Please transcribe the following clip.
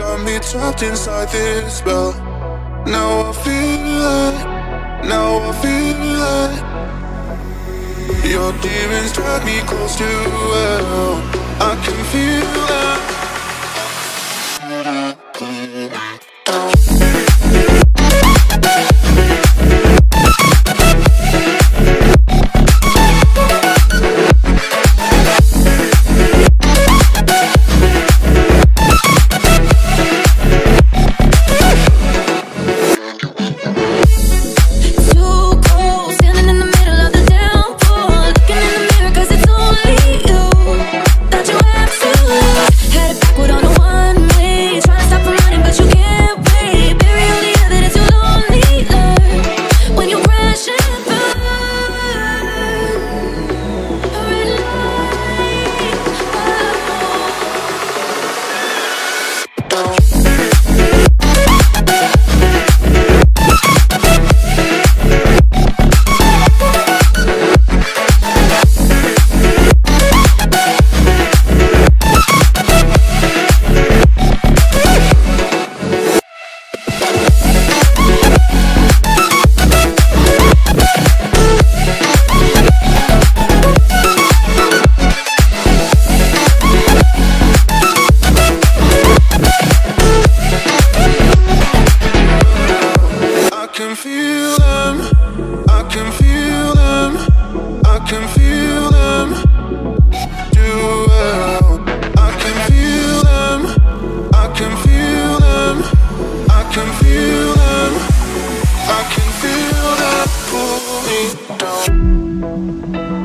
got me trapped inside this spell. Now I feel it, now I feel it. Your demons drag me close to hell. I can feel it. feel them do well. I can feel them. I can feel them. I can feel them. I can feel them pull me down.